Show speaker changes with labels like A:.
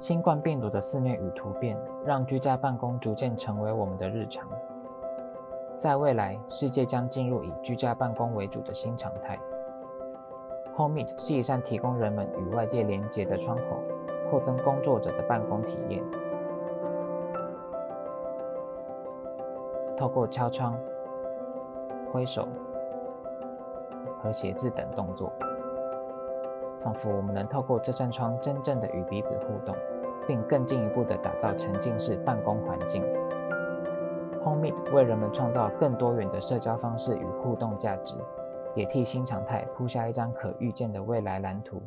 A: 新冠病毒的肆虐与突变，让居家办公逐渐成为我们的日常。在未来，世界将进入以居家办公为主的新常态。HomeMeet 是一扇提供人们与外界连接的窗口，扩增工作者的办公体验。透过敲窗、挥手和写字等动作，仿佛我们能透过这扇窗，真正的与彼此互动，并更进一步的打造沉浸式办公环境。HomeMeet 为人们创造更多元的社交方式与互动价值。也替新常态铺下一张可预见的未来蓝图。